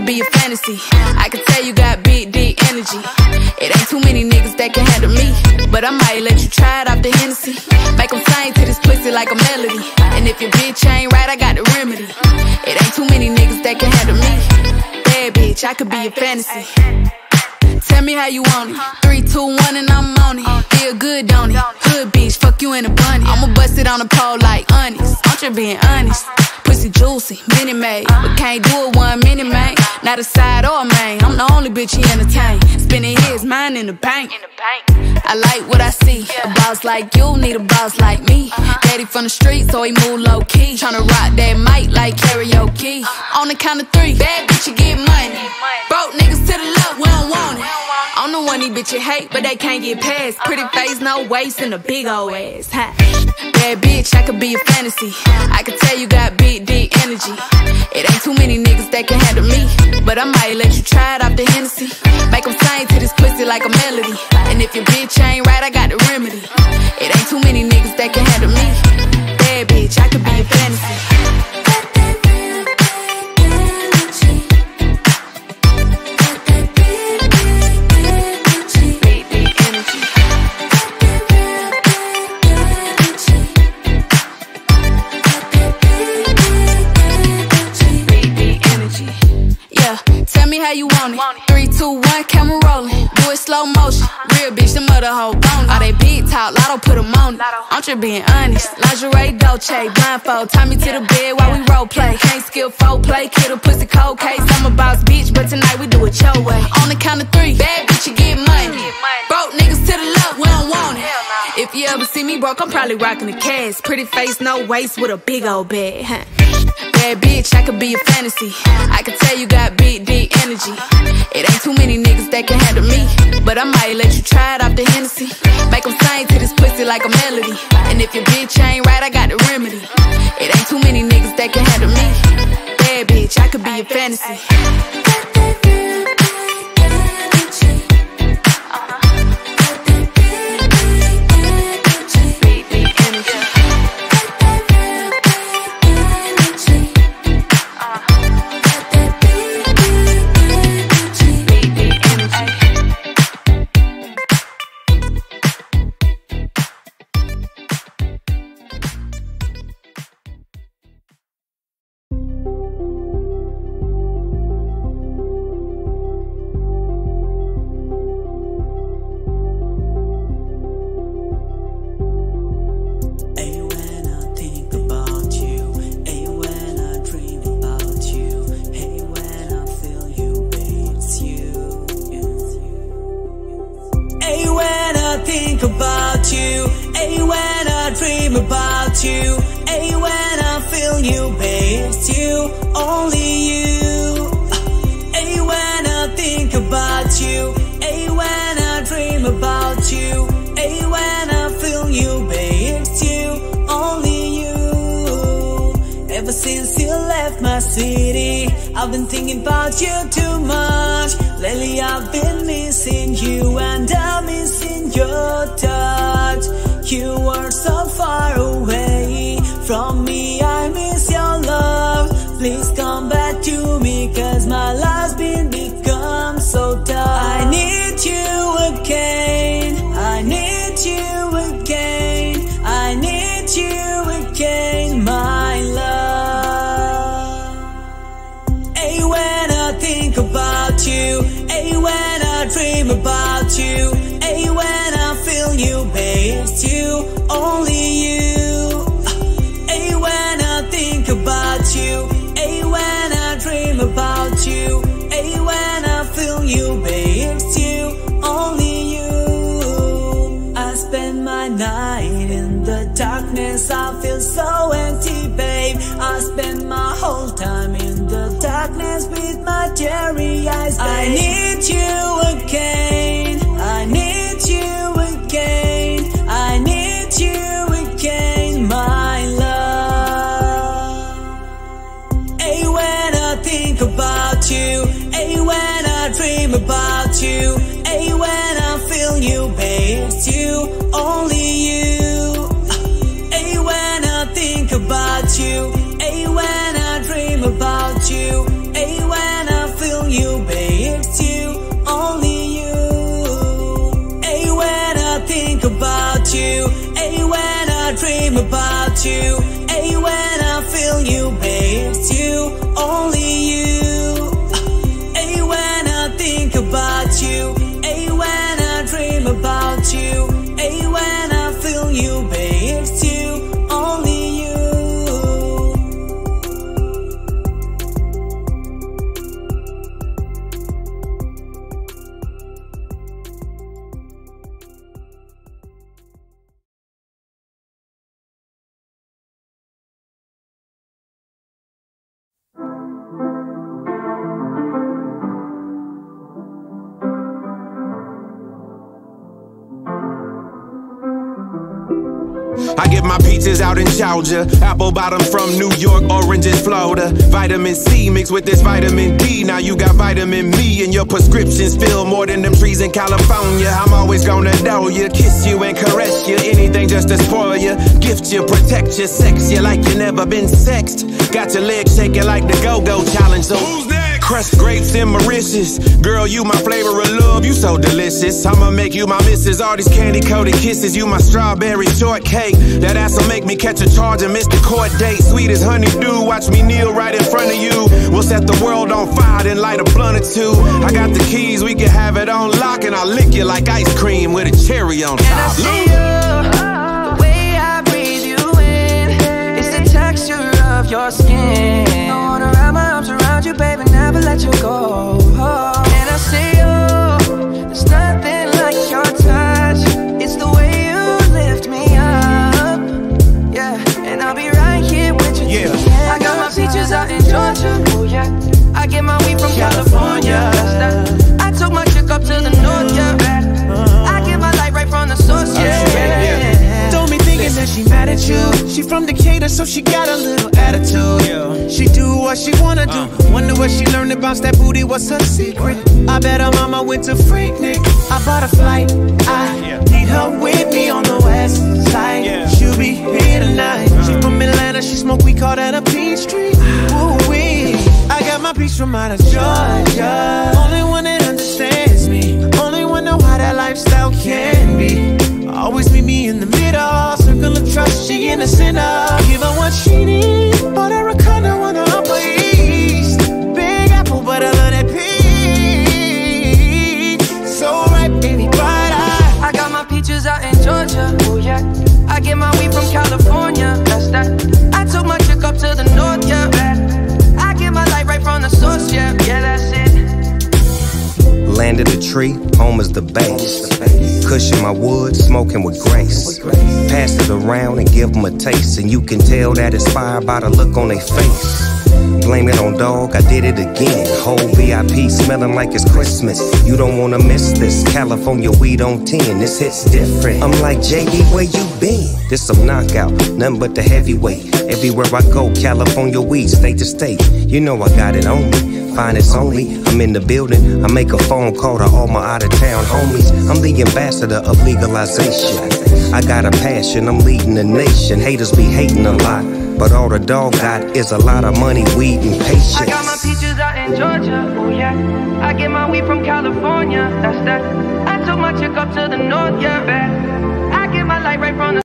could be a fantasy. I can tell you got big, deep energy. It ain't too many niggas that can handle me. But I might let you try it off the Hennessy. Make them sing to this pussy like a melody. And if your bitch ain't right, I got the remedy. It ain't too many niggas that can handle me. Bad bitch, I could be a fantasy. Tell me how you want it. Three, two, one, and I'm on it. Feel good, don't it? Hood bitch, fuck you in a bunny. I'ma bust it on the pole like Onyx. I'm just being honest. Pussy juicy, Minute Maid. But can't do it one mini man. Not a side or a main. I'm the only bitch he entertain. Spending his mind in the bank. I like what I see. A boss like you need a boss like me. Uh-huh. Daddy from the street, so he move low key. Tryna rock that mic like karaoke. Uh-huh. On the count of three, bad bitch, you get money. Broke niggas to the left, we don't want it. I'm the one these bitches hate, but they can't get past. Pretty face, no waist, and a big old ass. Ha. Bad bitch, I could be a fantasy. I can tell you got big, deep energy. It ain't too many niggas that can handle me. But I might let you try it off the Hennessy. Make them sing to this pussy like a melody. And if your bitch ain't right, I got the remedy. It ain't too many niggas that can handle me. Bad bitch, I could be a fantasy. Want it. Three, two, one, camera rolling. Do it slow motion. Real bitch, the mother hoe bone. All they big talk, Latto put 'em on it. I'm just being honest. Lingerie, Dolce, blindfold. Tie me to the bed while we role play. Can't skill folk play, kid a pussy cold case. I'm a boss bitch, but tonight we do it your way. On the count of three, bad bitch, you get money. Broke niggas to the left, we don't want it. If you ever see me broke, I'm probably rocking the cash. Pretty face, no waist, with a big old bag. Bad bitch, I could be a fantasy. I can tell you got big, deep energy. It ain't too many niggas that can handle me. But I might let you try it off the Hennessy. Make them sing to this pussy like a melody. And if your bitch ain't right, I got the remedy. It ain't too many niggas that can handle me. Bad bitch, I could be a fantasy. City, I've been thinking about you too much. Lately, I've been missing you and I'm missing your touch. You are I my night in the darkness, I feel so empty, babe. I spend my whole time in the darkness with my teary eyes, babe. I need you again, you. I get my peaches out in Georgia, apple bottom from New York, oranges Florida. Vitamin C mixed with this vitamin D. Now you got vitamin me, and your prescriptions fill more than them trees in California. I'm always gonna know you, kiss you and caress you, anything just to spoil you, gift you, protect you, sex you like you never been sexed. Got your legs shaking like the Go-Go Challenge. So who's next? Crushed grapes in Mauritius. Girl, you my flavor of love, you so delicious. I'ma make you my missus. All these candy coated kisses, you my strawberry shortcake. That ass'll make me catch a charge and miss the court date. Sweet as honeydew, watch me kneel right in front of you. We'll set the world on fire, then light a blunt or two. I got the keys, we can have it on lock, and I'll lick you like ice cream with a cherry on And top. She from Decatur, so she got a little attitude. She do what she wanna do. Uh. Wonder what she learned about that booty. What's her secret? I bet her mama went to Freaknik. I bought a flight. I need her with me on the west side. She'll be here tonight. She uh. from Atlanta. She smoke. We call that a peach tree. Ooh wee. I got my peach from out of Georgia. Only one that understands me. Only one know how that lifestyle can be. Always meet me in the middle, circle of trust, she innocent. Give her what she need, bought her Landed the tree, home is the base. Cushion my wood, smoking with grace. Pass it around and give them a taste, and you can tell that it's fire by the look on their face. Blame it on dog, I did it again. Whole VIP smelling like it's Christmas. You don't wanna miss this. California weed on 10, this hits different. I'm like, JD, where you been? This some knockout, nothing but the heavyweight. Everywhere I go, California weed, state to state. You know I got it on me. Finest only, I'm in the building. I make a phone call to all my out of town homies. I'm the ambassador of legalization. I got a passion, I'm leading the nation. Haters be hating a lot, but all the dog got is a lot of money, weed, and patience. I got my peaches out in Georgia, oh yeah. I get my weed from California, that's that. I took my chick up to the north, yeah, back. I get my light right from the